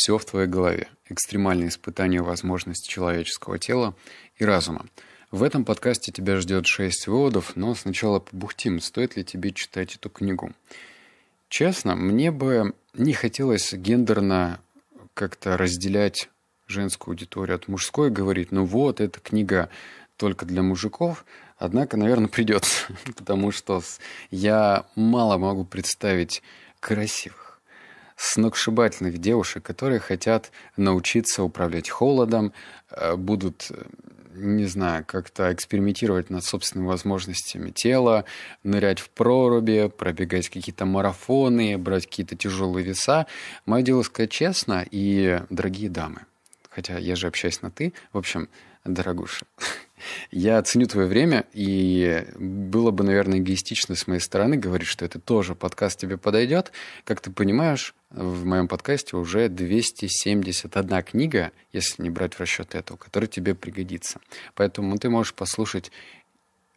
Все в твоей голове. Экстремальные испытания возможностей человеческого тела и разума. В этом подкасте тебя ждет шесть выводов, но сначала побухтим, стоит ли тебе читать эту книгу. Честно, мне бы не хотелось гендерно как-то разделять женскую аудиторию от мужской, говорить, ну вот, эта книга только для мужиков, однако, наверное, придется, потому что я мало могу представить красивых, сногсшибательных девушек, которые хотят научиться управлять холодом, э, будут не знаю, как-то экспериментировать над собственными возможностями тела, нырять в проруби, пробегать какие-то марафоны, брать какие-то тяжелые веса. Мое дело сказать честно и дорогие дамы. Хотя я же общаюсь на «ты». В общем, дорогуша, я ценю твое время, и было бы, наверное, эгоистично с моей стороны говорить, что это тоже подкаст тебе подойдет. Как ты понимаешь, в моем подкасте уже 271 книга, если не брать в расчет эту, которая тебе пригодится. Поэтому ты можешь послушать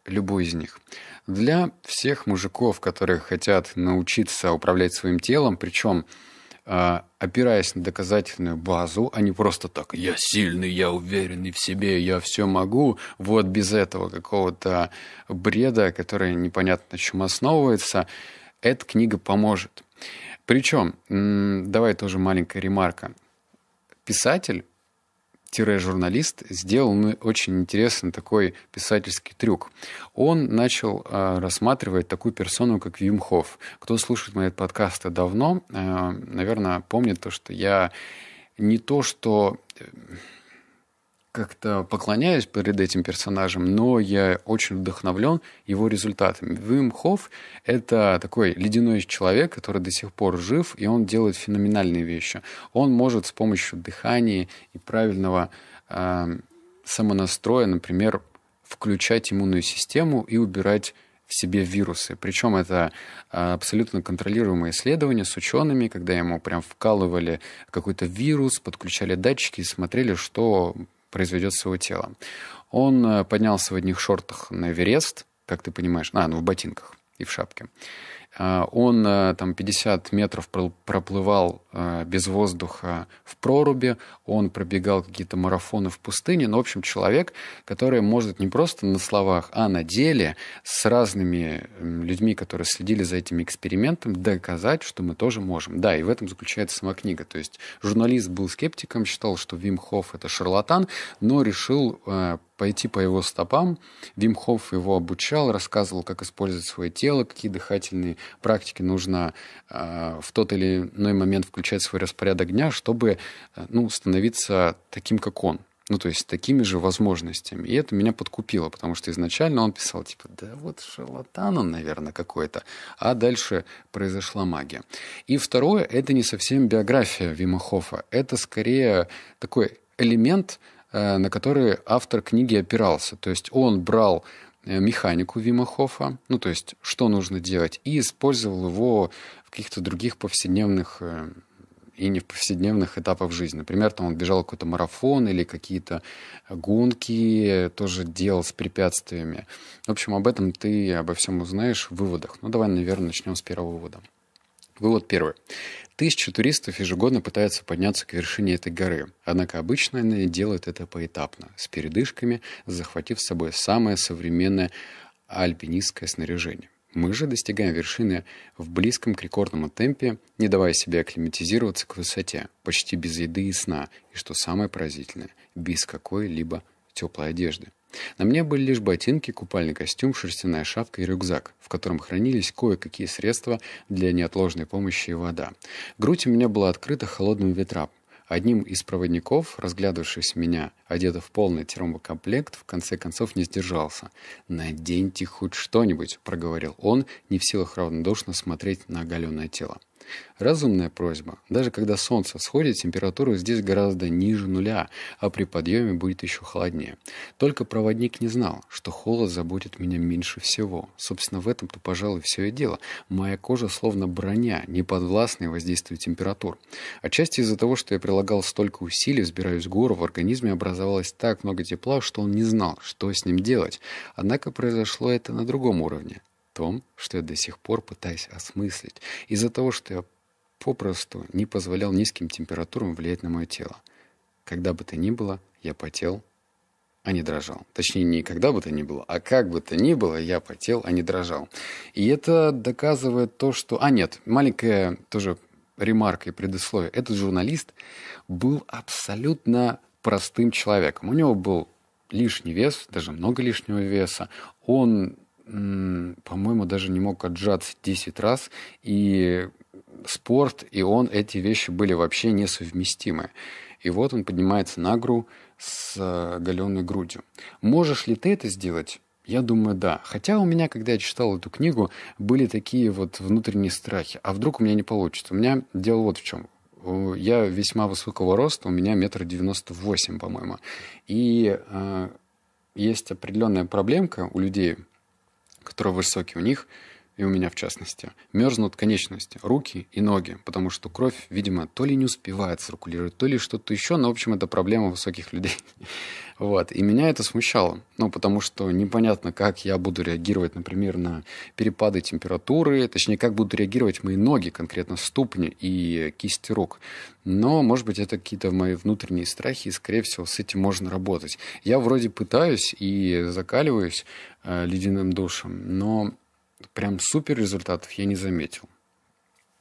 любую из них. Для всех мужиков, которые хотят научиться управлять своим телом, причем а, опираясь на доказательную базу, а не просто так «я сильный, я уверенный в себе, я все могу», вот без этого какого-то бреда, который непонятно чем основывается, эта книга поможет. Причем, давай тоже маленькая ремарка. Писатель журналист сделал ну, очень интересный такой писательский трюк. Он начал э, рассматривать такую персону, как Вим Хофф. Кто слушает мои подкасты давно, э, наверное, помнит то, что я не то, что э, как-то поклоняюсь перед этим персонажем, но я очень вдохновлен его результатами. Вим Хофф — это такой ледяной человек, который до сих пор жив, и он делает феноменальные вещи. Он может с помощью дыхания и правильного э, самонастроя, например, включать иммунную систему и убирать в себе вирусы. Причем это абсолютно контролируемое исследование с учеными, когда ему прям вкалывали какой-то вирус, подключали датчики и смотрели, что произведет своего тела. Он э, поднялся в одних шортах на Эверест, как ты понимаешь, а, ну в ботинках и в шапке. А, он э, там 50 метров проплывал э, без воздуха в проруби, он пробегал какие-то марафоны в пустыне. Ну, в общем, человек, который может не просто на словах, а на деле с разными людьми, которые следили за этим экспериментом, доказать, что мы тоже можем. Да, и в этом заключается сама книга. То есть журналист был скептиком, считал, что Вим Хофф — это шарлатан, но решил э, пойти по его стопам. Вим Хофф его обучал, рассказывал, как использовать свое тело, какие дыхательные практики нужно э, в тот или иной момент включать в свой распорядок дня, чтобы э, ну, становиться таким, как он. Ну, то есть такими же возможностями. И это меня подкупило, потому что изначально он писал, типа, да вот шарлатан он, наверное, какой-то. А дальше произошла магия. И второе, это не совсем биография Вима Хоффа. Это скорее такой элемент, на которые автор книги опирался. То есть он брал э, механику Вима Хоффа, ну, то есть что нужно делать, и использовал его в каких-то других повседневных э, и не в повседневных этапах жизни. Например, там он бежал какой-то марафон или какие-то гонки, тоже делал с препятствиями. В общем, об этом ты обо всем узнаешь в выводах. Ну, давай, наверное, начнем с первого вывода. Вывод первый. Тысячи туристов ежегодно пытаются подняться к вершине этой горы, однако обычно они делают это поэтапно, с передышками, захватив с собой самое современное альпинистское снаряжение. Мы же достигаем вершины в близком к рекордному темпе, не давая себе акклиматизироваться к высоте, почти без еды и сна, и, что самое поразительное, без какой-либо теплой одежды. На мне были лишь ботинки, купальный костюм, шерстяная шапка и рюкзак, в котором хранились кое-какие средства для неотложной помощи и вода. Грудь у меня была открыта холодным ветрам. Одним из проводников, разглядывавшись меня, одетый в полный термокомплект, в конце концов не сдержался. «Наденьте хоть что-нибудь», — проговорил он, не в силах равнодушно смотреть на оголенное тело. Разумная просьба. Даже когда солнце сходит, температура здесь гораздо ниже нуля, а при подъеме будет еще холоднее. Только проводник не знал, что холод заботит меня меньше всего. Собственно, в этом-то, пожалуй, все и дело. Моя кожа словно броня, не подвластная воздействию температур. Отчасти из-за того, что я прилагал столько усилий, взбираюсь в гору, в организме образовалось так много тепла, что он не знал, что с ним делать. Однако произошло это на другом уровне том, что я до сих пор пытаюсь осмыслить. Из-за того, что я попросту не позволял низким температурам влиять на мое тело. Когда бы то ни было, я потел, а не дрожал. Точнее, не когда бы то ни было, а как бы то ни было, я потел, а не дрожал. И это доказывает то, что... А, нет, маленькая тоже ремарка и предисловие. Этот журналист был абсолютно простым человеком. У него был лишний вес, даже много лишнего веса. Он, по-моему, даже не мог отжаться 10 раз. И спорт, и он, эти вещи были вообще несовместимы. И вот он поднимается на гру с оголенной грудью. Можешь ли ты это сделать? Я думаю, да. Хотя у меня, когда я читал эту книгу, были такие вот внутренние страхи. А вдруг у меня не получится? У меня дело вот в чем. Я весьма высокого роста, у меня метр девяносто восемь, по-моему. И э, есть определенная проблемка у людей, которые высокие. У них и у меня в частности, мерзнут конечности, руки и ноги, потому что кровь, видимо, то ли не успевает циркулировать, то ли что-то еще, но, в общем, это проблема высоких людей. Вот. И меня это смущало, ну, потому что непонятно, как я буду реагировать, например, на перепады температуры, точнее, как будут реагировать мои ноги, конкретно ступни и кисти рук. Но, может быть, это какие-то мои внутренние страхи, и, скорее всего, с этим можно работать. Я вроде пытаюсь и закаливаюсь э, ледяным душем, но прям супер результатов я не заметил.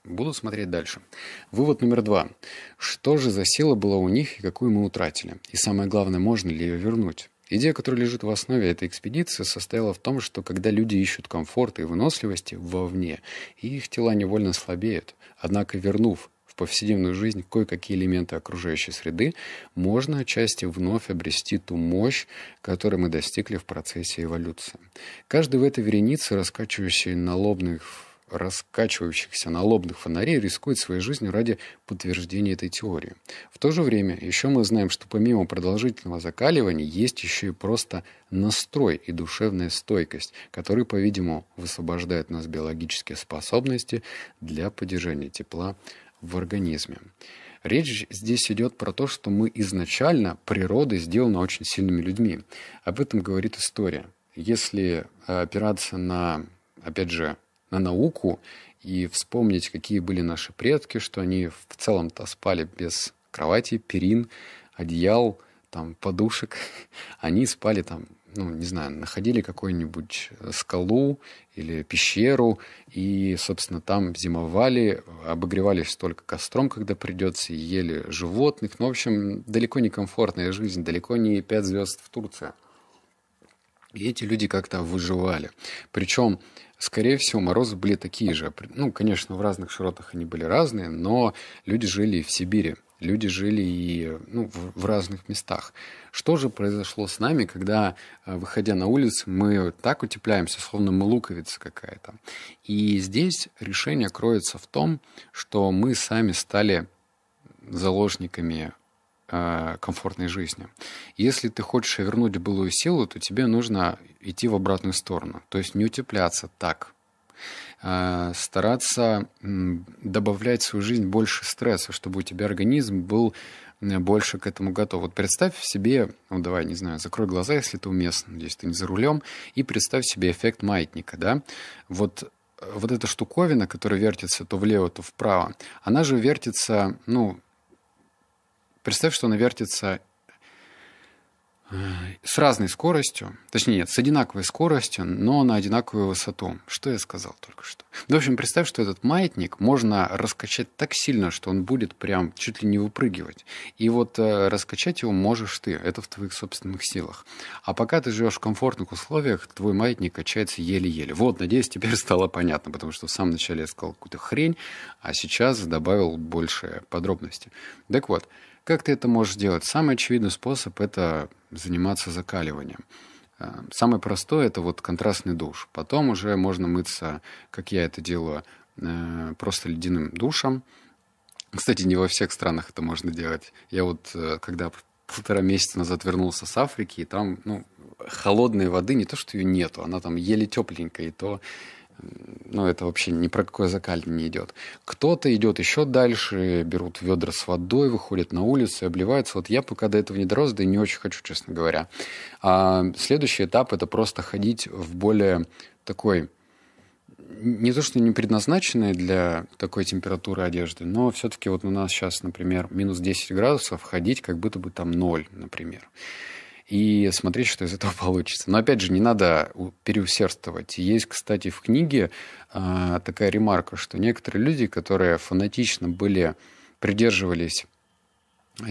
Буду смотреть дальше. Вывод номер два. Что же за сила была у них и какую мы утратили? И самое главное, можно ли ее вернуть? Идея, которая лежит в основе этой экспедиции, состояла в том, что когда люди ищут комфорта и выносливости вовне, их тела невольно слабеют. Однако, вернув в повседневную жизнь кое-какие элементы окружающей среды, можно отчасти вновь обрести ту мощь, которой мы достигли в процессе эволюции. Каждый в этой веренице, раскачивающий на лобных раскачивающихся на лобных фонарей рискует своей жизнью ради подтверждения этой теории. В то же время еще мы знаем, что помимо продолжительного закаливания есть еще и просто настрой и душевная стойкость, которые, по-видимому, высвобождают нас биологические способности для поддержания тепла в организме. Речь здесь идет про то, что мы изначально природой сделаны очень сильными людьми. Об этом говорит история. Если опираться на, опять же, на науку и вспомнить, какие были наши предки, что они в целом-то спали без кровати, перин, одеял, там, подушек. Они спали там ну, не знаю, находили какую-нибудь э, скалу или пещеру и, собственно, там зимовали, обогревались только костром, когда придется, ели животных. Ну, в общем, далеко не комфортная жизнь, далеко не пять звезд в Турции. И эти люди как-то выживали. Причем, скорее всего, морозы были такие же. Ну, конечно, в разных широтах они были разные, но люди жили в Сибири люди жили и ну, в, в разных местах. Что же произошло с нами, когда, э, выходя на улицу, мы так утепляемся, словно мы луковица какая-то? И здесь решение кроется в том, что мы сами стали заложниками э, комфортной жизни. Если ты хочешь вернуть былую силу, то тебе нужно идти в обратную сторону. То есть не утепляться так, стараться добавлять в свою жизнь больше стресса, чтобы у тебя организм был больше к этому готов. Вот представь себе, ну давай, не знаю, закрой глаза, если это уместно, здесь ты не за рулем, и представь себе эффект маятника, да. Вот вот эта штуковина, которая вертится то влево, то вправо, она же вертится, ну, представь, что она вертится с разной скоростью, точнее нет, с одинаковой скоростью, но на одинаковую высоту. Что я сказал только что? В общем, представь, что этот маятник можно раскачать так сильно, что он будет прям чуть ли не выпрыгивать. И вот э, раскачать его можешь ты, это в твоих собственных силах. А пока ты живешь в комфортных условиях, твой маятник качается еле-еле. Вот, надеюсь, теперь стало понятно, потому что в самом начале я сказал какую-то хрень, а сейчас добавил больше подробностей. Так вот, как ты это можешь сделать? Самый очевидный способ – это заниматься закаливанием. Э, самый простой – это вот контрастный душ. Потом уже можно мыться, как я это делаю, э, просто ледяным душем. Кстати, не во всех странах это можно делать. Я вот, э, когда полтора месяца назад вернулся с Африки, и там, ну, холодной воды не то, что ее нету, она там еле тепленькая, и то ну, это вообще ни про какое закаливание не идет. Кто-то идет еще дальше, берут ведра с водой, выходят на улицу и обливаются. Вот я пока до этого не дорос, да и не очень хочу, честно говоря. А следующий этап – это просто ходить в более такой не то, что не предназначенные для такой температуры одежды, но все-таки вот у нас сейчас, например, минус 10 градусов, ходить как будто бы там ноль, например. И смотреть, что из этого получится. Но опять же, не надо переусердствовать. Есть, кстати, в книге э, такая ремарка, что некоторые люди, которые фанатично были, придерживались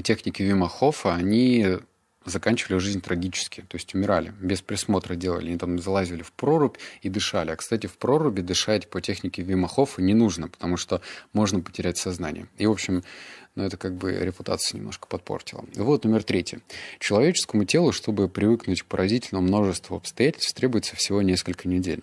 техники Вима Хофа, они заканчивали жизнь трагически, то есть умирали, без присмотра делали. Они там залазили в прорубь и дышали. А, кстати, в проруби дышать по технике Вима не нужно, потому что можно потерять сознание. И, в общем, ну, это как бы репутацию немножко подпортило. Вот номер третий. Человеческому телу, чтобы привыкнуть к поразительному множеству обстоятельств, требуется всего несколько недель.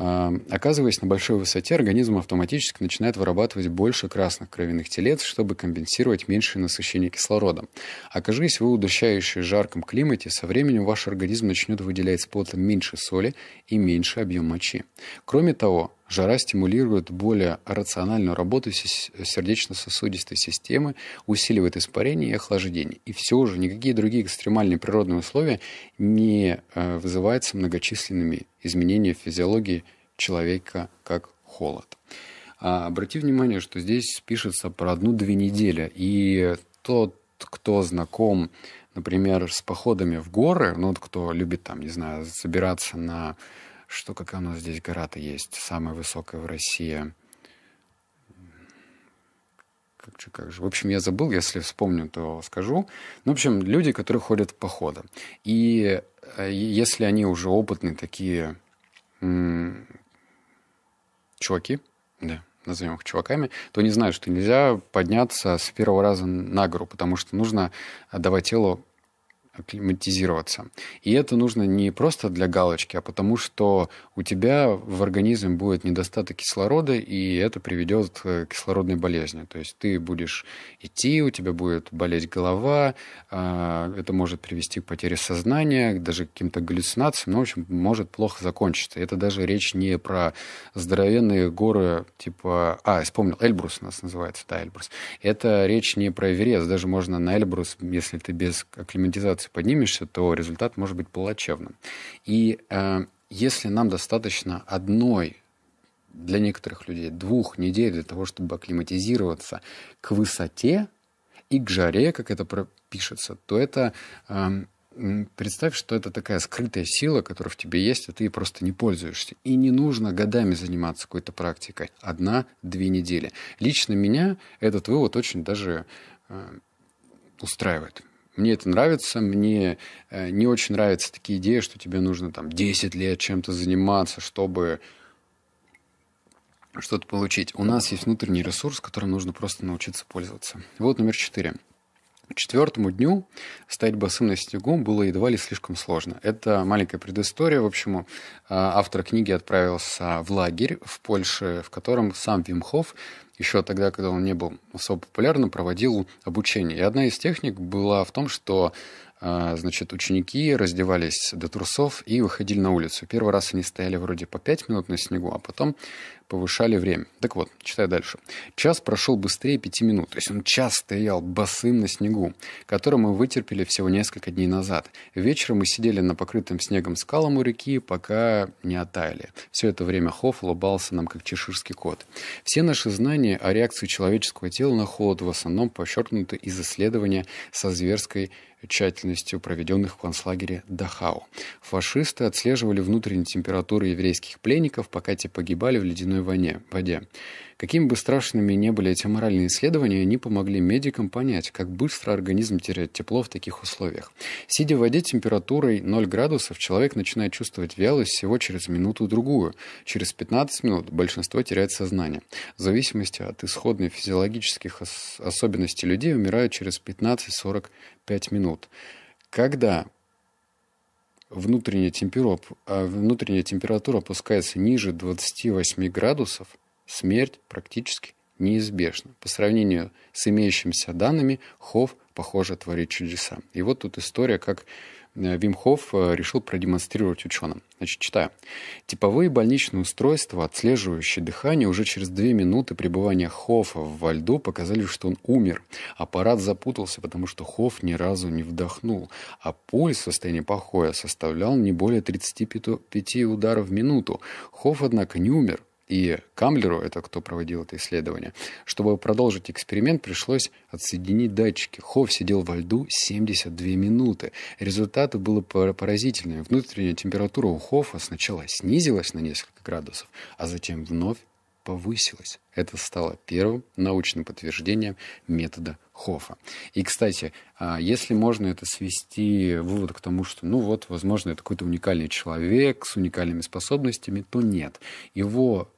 А, оказываясь на большой высоте, организм автоматически начинает вырабатывать больше красных кровяных телец, чтобы компенсировать меньшее насыщение кислородом. Окажись вы в удушающем жарком климате, со временем ваш организм начнет выделять с пота меньше соли и меньше объем мочи. Кроме того, Жара стимулирует более рациональную работу сердечно-сосудистой системы, усиливает испарение и охлаждение. И все же никакие другие экстремальные природные условия не э, вызываются многочисленными изменениями физиологии человека, как холод. А обрати внимание, что здесь пишется про одну-две недели. И тот, кто знаком, например, с походами в горы, ну, вот кто любит там, не знаю, собираться на что у нас здесь гора-то есть, самая высокая в России. Как же, как же. В общем, я забыл, если вспомню, то скажу. Ну, в общем, люди, которые ходят в походы. И э, если они уже опытные такие м- чуваки, да, назовем их чуваками, то они знают, что нельзя подняться с первого раза на гору, потому что нужно давать телу акклиматизироваться. И это нужно не просто для галочки, а потому что у тебя в организме будет недостаток кислорода, и это приведет к кислородной болезни. То есть ты будешь идти, у тебя будет болеть голова, а, это может привести к потере сознания, даже к каким-то галлюцинациям, но, в общем, может плохо закончиться. Это даже речь не про здоровенные горы типа... А, вспомнил, Эльбрус у нас называется, да, Эльбрус. Это речь не про Эверест, даже можно на Эльбрус, если ты без акклиматизации если поднимешься, то результат может быть плачевным. И э, если нам достаточно одной для некоторых людей двух недель для того, чтобы акклиматизироваться к высоте и к жаре, как это пишется, то это э, представь, что это такая скрытая сила, которая в тебе есть, а ты просто не пользуешься. И не нужно годами заниматься какой-то практикой. Одна-две недели. Лично меня этот вывод очень даже э, устраивает. Мне это нравится, мне э, не очень нравятся такие идеи, что тебе нужно там 10 лет чем-то заниматься, чтобы что-то получить. У нас есть внутренний ресурс, которым нужно просто научиться пользоваться. Вот номер четыре. К четвертому дню стоять босым на снегу было едва ли слишком сложно. Это маленькая предыстория. В общем, э, автор книги отправился в лагерь в Польше, в котором сам Вимхов еще тогда, когда он не был особо популярным, проводил обучение. И одна из техник была в том, что а, значит, ученики раздевались до трусов и выходили на улицу. Первый раз они стояли вроде по 5 минут на снегу, а потом повышали время. Так вот, читаю дальше. Час прошел быстрее пяти минут. То есть он час стоял босым на снегу, который мы вытерпели всего несколько дней назад. Вечером мы сидели на покрытом снегом скалам у реки, пока не оттаяли. Все это время Хофф улыбался нам, как чеширский кот. Все наши знания о реакции человеческого тела на холод в основном подчеркнуты из исследования со зверской тщательностью проведенных в концлагере Дахау. Фашисты отслеживали внутреннюю температуру еврейских пленников, пока те погибали в ледяной воне, воде. Какими бы страшными ни были эти моральные исследования, они помогли медикам понять, как быстро организм теряет тепло в таких условиях. Сидя в воде температурой 0 градусов, человек начинает чувствовать вялость всего через минуту-другую. Через 15 минут большинство теряет сознание. В зависимости от исходных физиологических ос особенностей людей умирают через 15-45 минут. Когда внутренняя температура, внутренняя температура опускается ниже 28 градусов, смерть практически неизбежна. По сравнению с имеющимися данными, Хов, похоже, творит чудеса. И вот тут история, как Вим Хофф э, решил продемонстрировать ученым. Значит, читаю. Типовые больничные устройства, отслеживающие дыхание, уже через две минуты пребывания Хоффа во льду показали, что он умер. Аппарат запутался, потому что Хофф ни разу не вдохнул, а пульс в состоянии покоя составлял не более 35 ударов в минуту. Хофф, однако, не умер. И Камлеру, это кто проводил это исследование, чтобы продолжить эксперимент, пришлось отсоединить датчики. Хофф сидел во льду 72 минуты. Результаты были поразительные. Внутренняя температура у Хоффа сначала снизилась на несколько градусов, а затем вновь повысилась. Это стало первым научным подтверждением метода Хоффа. И, кстати, а, если можно это свести вывод к тому, что, ну вот, возможно, это какой-то уникальный человек с уникальными способностями, то нет. Его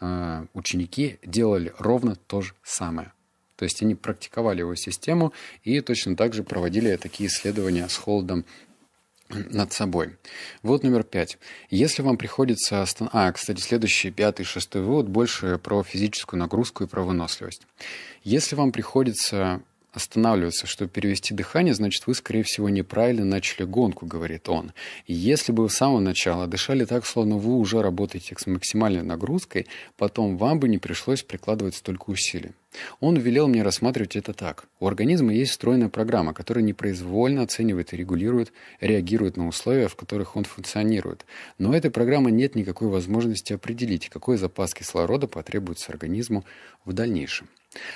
Э, ученики делали ровно то же самое. То есть они практиковали его систему и точно так же проводили такие исследования с холодом над собой. Вот номер пять. Если вам приходится... Остан... А, кстати, следующий, пятый, шестой вывод больше про физическую нагрузку и про выносливость. Если вам приходится останавливаться, чтобы перевести дыхание, значит, вы, скорее всего, неправильно начали гонку, говорит он. И если бы вы с самого начала дышали так, словно вы уже работаете с максимальной нагрузкой, потом вам бы не пришлось прикладывать столько усилий. Он велел мне рассматривать это так. У организма есть встроенная программа, которая непроизвольно оценивает и регулирует, реагирует на условия, в которых он функционирует. Но у этой программы нет никакой возможности определить, какой запас кислорода потребуется организму в дальнейшем.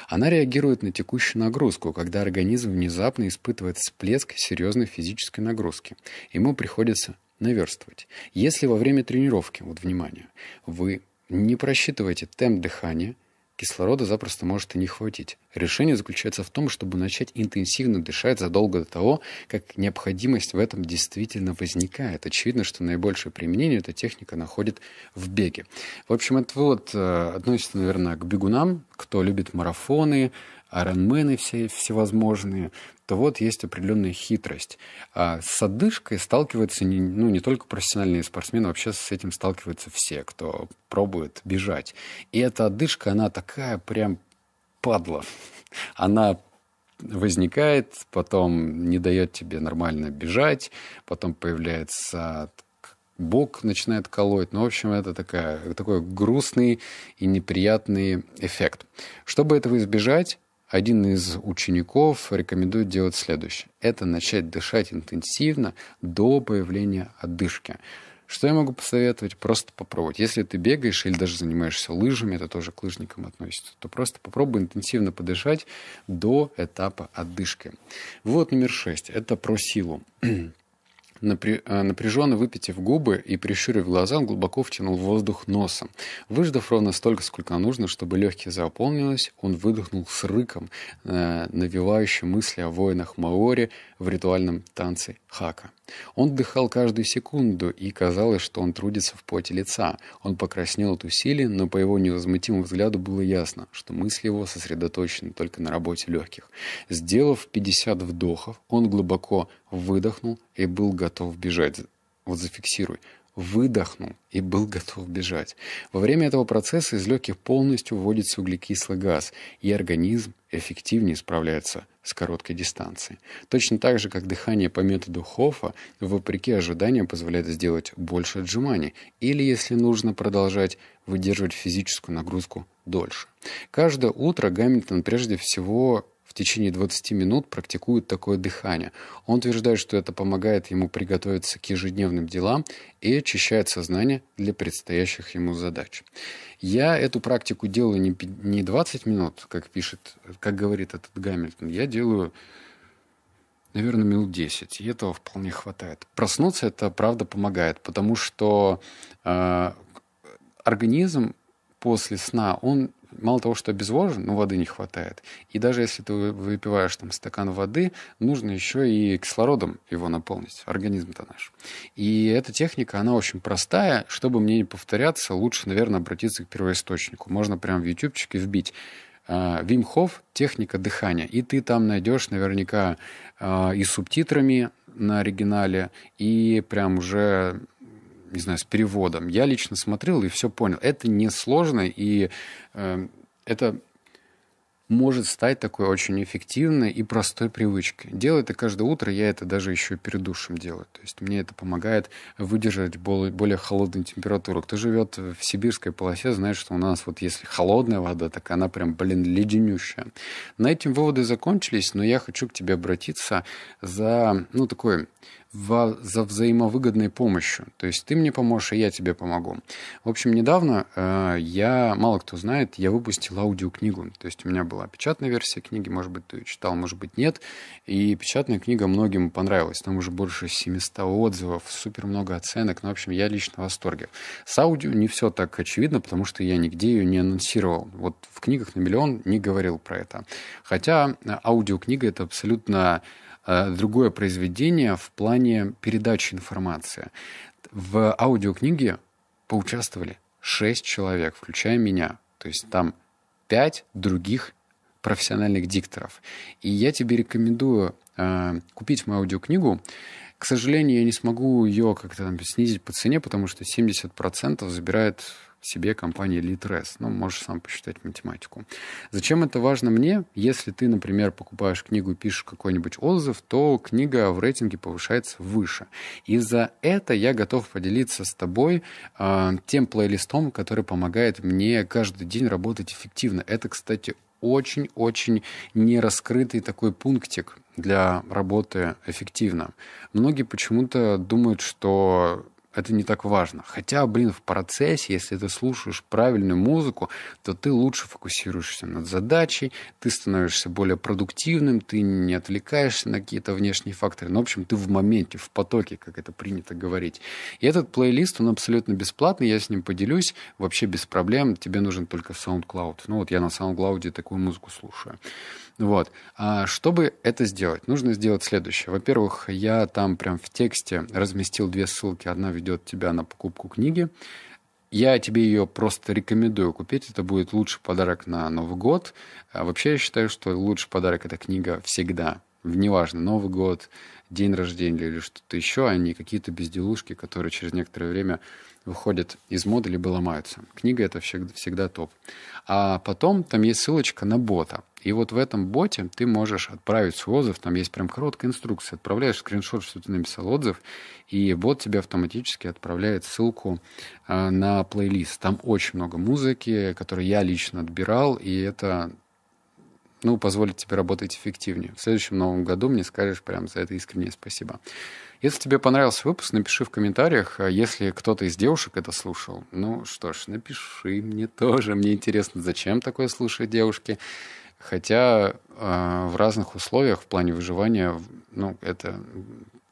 Она реагирует на текущую нагрузку, когда организм внезапно испытывает всплеск серьезной физической нагрузки. Ему приходится наверстывать. Если во время тренировки, вот внимание, вы не просчитываете темп дыхания – кислорода запросто может и не хватить. Решение заключается в том, чтобы начать интенсивно дышать задолго до того, как необходимость в этом действительно возникает. Очевидно, что наибольшее применение эта техника находит в беге. В общем, это вот э, относится, наверное, к бегунам, кто любит марафоны, айронмены все, всевозможные, то вот есть определенная хитрость. А с одышкой сталкиваются не, ну, не только профессиональные спортсмены, вообще с этим сталкиваются все, кто пробует бежать. И эта одышка, она такая прям падла. Она возникает, потом не дает тебе нормально бежать, потом появляется бок начинает колоть. Ну, в общем, это такая, такой грустный и неприятный эффект. Чтобы этого избежать, один из учеников рекомендует делать следующее. Это начать дышать интенсивно до появления отдышки. Что я могу посоветовать? Просто попробовать. Если ты бегаешь или даже занимаешься лыжами, это тоже к лыжникам относится, то просто попробуй интенсивно подышать до этапа отдышки. Вот номер шесть. Это про силу. Э, напряженно выпитив губы и прищурив глаза, он глубоко втянул воздух носом. Выждав ровно столько, сколько нужно, чтобы легкие заполнилось, он выдохнул с рыком, э, навевающим мысли о воинах Маори в ритуальном танце хака. Он вдыхал каждую секунду, и казалось, что он трудится в поте лица. Он покраснел от усилий, но по его невозмутимому взгляду было ясно, что мысли его сосредоточены только на работе легких. Сделав 50 вдохов, он глубоко выдохнул и был готов бежать. Вот зафиксируй выдохнул и был готов бежать. Во время этого процесса из легких полностью вводится углекислый газ, и организм эффективнее справляется с короткой дистанцией. Точно так же, как дыхание по методу Хоффа, вопреки ожиданиям, позволяет сделать больше отжиманий, или, если нужно, продолжать выдерживать физическую нагрузку дольше. Каждое утро Гамильтон прежде всего в течение 20 минут практикует такое дыхание. Он утверждает, что это помогает ему приготовиться к ежедневным делам и очищает сознание для предстоящих ему задач. Я эту практику делаю не, не 20 минут, как пишет, как говорит этот Гамильтон. Я делаю наверное, минут 10, и этого вполне хватает. Проснуться это, правда, помогает, потому что э, организм после сна, он мало того, что обезвожен, но воды не хватает. И даже если ты выпиваешь там стакан воды, нужно еще и кислородом его наполнить, организм-то наш. И эта техника, она очень простая. Чтобы мне не повторяться, лучше, наверное, обратиться к первоисточнику. Можно прямо в ютубчике вбить Вим Хофф «Техника дыхания». И ты там найдешь наверняка а, и субтитрами на оригинале, и прям уже не знаю, с переводом. Я лично смотрел и все понял. Это несложно, и э, это может стать такой очень эффективной и простой привычкой. Делаю это каждое утро, я это даже еще перед душем делаю. То есть мне это помогает выдержать более, более холодную температуру. Кто живет в сибирской полосе, знает, что у нас вот если холодная вода, так она прям, блин, леденющая. На этом выводы закончились, но я хочу к тебе обратиться за, ну, такой за взаимовыгодной помощью. То есть ты мне поможешь, и я тебе помогу. В общем, недавно э, я, мало кто знает, я выпустил аудиокнигу. То есть у меня была печатная версия книги, может быть, ты ее читал, может быть, нет. И печатная книга многим понравилась. Там уже больше 700 отзывов, супер много оценок. Ну, в общем, я лично в восторге. С аудио не все так очевидно, потому что я нигде ее не анонсировал. Вот в книгах на миллион не говорил про это. Хотя э, аудиокнига — это абсолютно другое произведение в плане передачи информации. В аудиокниге поучаствовали шесть человек, включая меня. То есть там пять других профессиональных дикторов. И я тебе рекомендую э, купить мою аудиокнигу. К сожалению, я не смогу ее как-то там снизить по цене, потому что 70% забирает себе компания Litres. Ну, можешь сам посчитать математику. Зачем это важно мне? Если ты, например, покупаешь книгу и пишешь какой-нибудь отзыв, то книга в рейтинге повышается выше. И за это я готов поделиться с тобой э, тем плейлистом, который помогает мне каждый день работать эффективно. Это, кстати, очень-очень нераскрытый такой пунктик для работы эффективно. Многие почему-то думают, что это не так важно. Хотя, блин, в процессе, если ты слушаешь правильную музыку, то ты лучше фокусируешься над задачей, ты становишься более продуктивным, ты не отвлекаешься на какие-то внешние факторы. Ну, в общем, ты в моменте, в потоке, как это принято говорить. И этот плейлист, он абсолютно бесплатный, я с ним поделюсь вообще без проблем. Тебе нужен только SoundCloud. Ну, вот я на SoundCloud такую музыку слушаю. Вот. А чтобы это сделать, нужно сделать следующее. Во-первых, я там прям в тексте разместил две ссылки. Одна ведет тебя на покупку книги. Я тебе ее просто рекомендую купить. Это будет лучший подарок на Новый год. А вообще я считаю, что лучший подарок это книга всегда. Неважно, Новый год, день рождения или что-то еще, а не какие-то безделушки, которые через некоторое время выходят из моды либо ломаются. Книга это всегда, всегда топ. А потом там есть ссылочка на бота. И вот в этом боте ты можешь отправить свой отзыв, там есть прям короткая инструкция. Отправляешь скриншот, что ты написал отзыв, и бот тебе автоматически отправляет ссылку э, на плейлист. Там очень много музыки, которую я лично отбирал, и это ну, позволит тебе работать эффективнее. В следующем новом году мне скажешь прям за это искреннее спасибо. Если тебе понравился выпуск, напиши в комментариях, а если кто-то из девушек это слушал. Ну что ж, напиши мне тоже. Мне интересно, зачем такое слушают девушки. Хотя э, в разных условиях в плане выживания, ну, это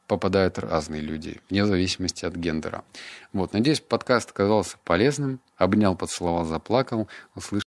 попадают разные люди, вне зависимости от гендера. Вот, надеюсь, подкаст оказался полезным. Обнял, поцеловал, заплакал. Услышал